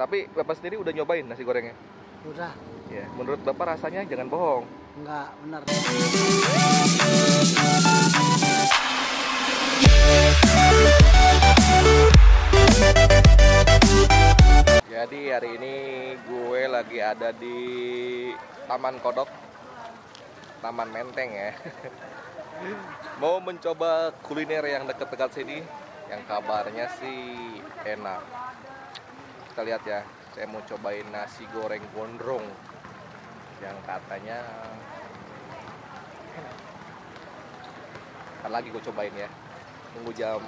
Tapi Bapak sendiri udah nyobain nasi gorengnya? Udah, Ya, menurut Bapak rasanya jangan bohong. enggak benar. Jadi hari ini gue lagi ada di Taman Kodok, Taman Menteng ya. Mau mencoba kuliner yang dekat-dekat sini, yang kabarnya sih enak. Kita lihat ya, saya mau cobain nasi goreng gondrong yang katanya. Ntar lagi gue cobain ya. Nunggu jam,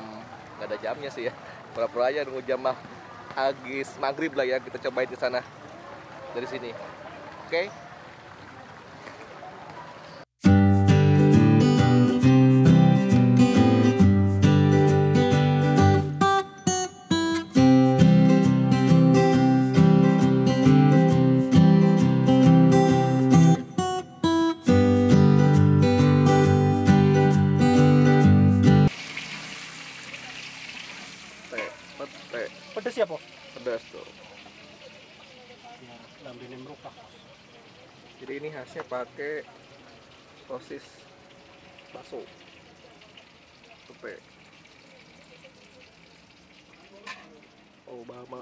nggak ada jamnya sih ya. Pura-pura aja nunggu jam mah agis maghrib lah ya kita cobain ke sana dari sini oke Pete, khasnya pakai sosis bakso pete Obama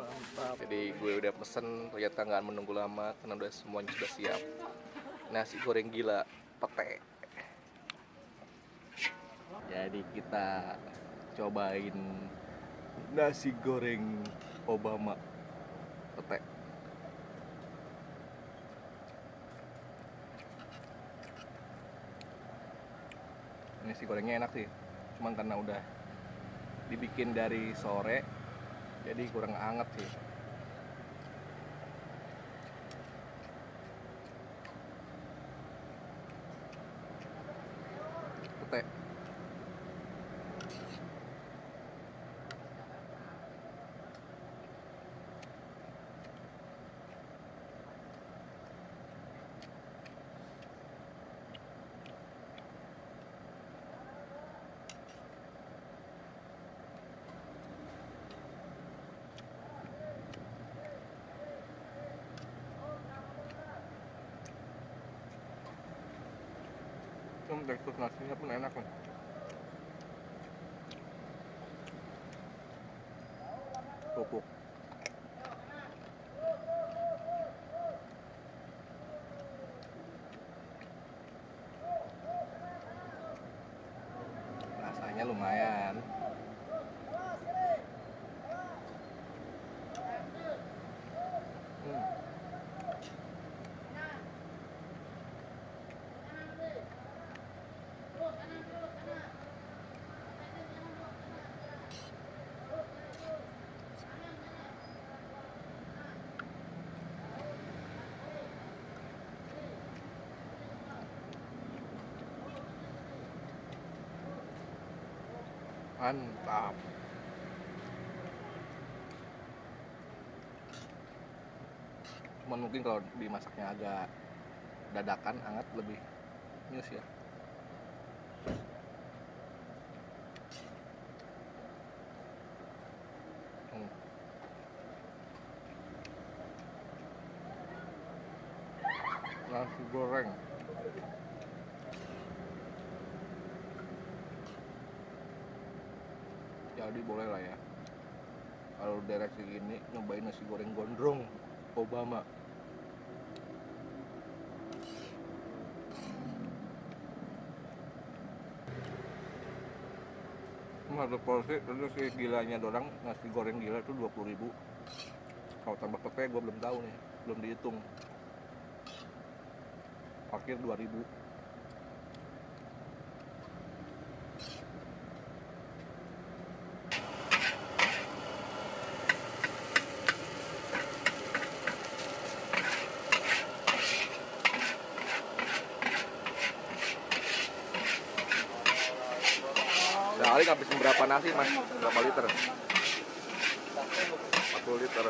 Mantap. Jadi gue udah pesen ternyata nggak menunggu lama karena udah semuanya sudah siap. Nasi goreng gila pete. Jadi kita cobain nasi goreng Obama pete. Nasi gorengnya enak sih, cuman karena udah dibikin dari sore jadi kurang anget sih pete Cuma tekstur nasinya pun enak nih. Kerupuk. Rasanya lumayan. Hmm. Mantap. Cuman mungkin kalau dimasaknya agak dadakan, hangat lebih nyus ya. Hmm. Nasi goreng. Jadi boleh lah ya. Kalau daerah segini nyobain nasi goreng gondrong Obama. Satu porsi terus si gilanya dorang nasi goreng gila itu 20.000 ribu. Kalau tambah pete gue belum tahu nih belum dihitung. Akhir 2000 Sehari ngabisin berapa nasi mas? Berapa liter? 40 liter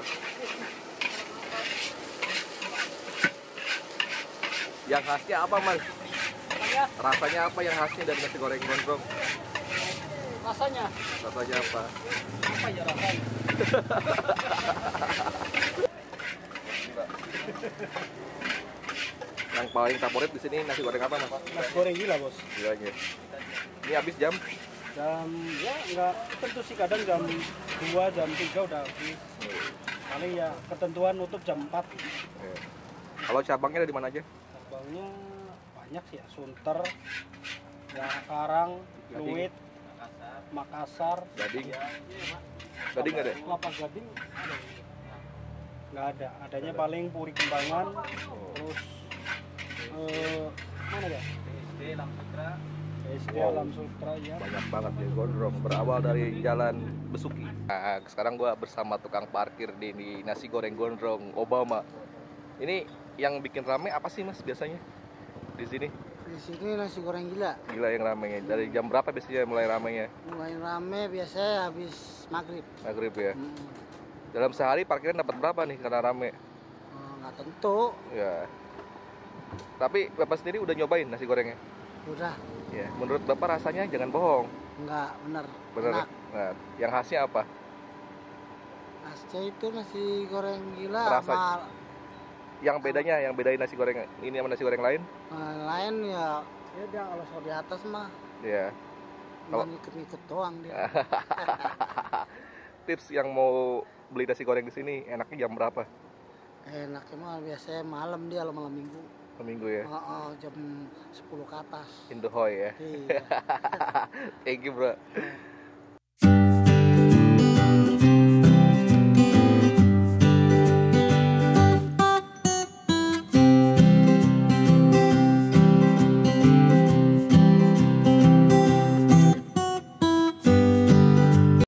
Yang khasnya apa mas? Rasanya, Rasanya apa yang khasnya dari nasi goreng gondrong? rasanya Rasanya apa? apa ya rasanya? Yang paling favorit di sini nasi goreng apa mas? Nasi goreng gila bos. Bilangnya. Ini habis jam? Jam ya nggak tentu sih kadang jam 2 jam 3 udah habis. Paling ya ketentuan nutup jam 4. Iya. Kalau cabangnya ada di mana aja? Abangnya banyak sih ya, Sunter, ya Karang, Gading. Luit, Makassar, Gading. Gading ada? Kelapa Gading ada. Nggak ada, adanya paling Puri Kembangan, terus eh, mana ya? SD Wow. Alam Sutra ya. Banyak banget ya gondrong. Berawal dari jalan Besuki. Nah, sekarang gua bersama tukang parkir di, di nasi goreng gondrong Obama. Ini yang bikin rame apa sih mas biasanya di sini? Di sini nasi goreng gila. Gila yang ramenya. Dari jam berapa biasanya mulai ramenya? Mulai rame biasanya habis maghrib. Maghrib ya. Hmm, Dalam sehari parkiran dapat berapa nih karena rame? eh, nggak tentu. Ya. Tapi bapak sendiri udah nyobain nasi gorengnya? Udah Ya. Menurut bapak rasanya jangan bohong. nggak bener. Bener. Enak. Nah, yang khasnya apa? Khasnya itu nasi goreng gila Rasa- sama Yang bedanya, yang bedain nasi goreng ini sama nasi goreng lain? eh, lain ya. Ya dia kalau soal di atas mah Ya. Kalau- ngikut-ngikut doang dia. Tips yang mau beli nasi goreng di sini enaknya jam berapa? Enaknya mah biasanya malam dia kalau malam minggu. Seminggu ya. Oh, oh, jam 10 ke atas. Indohoy ya. Iya. Thank you bro.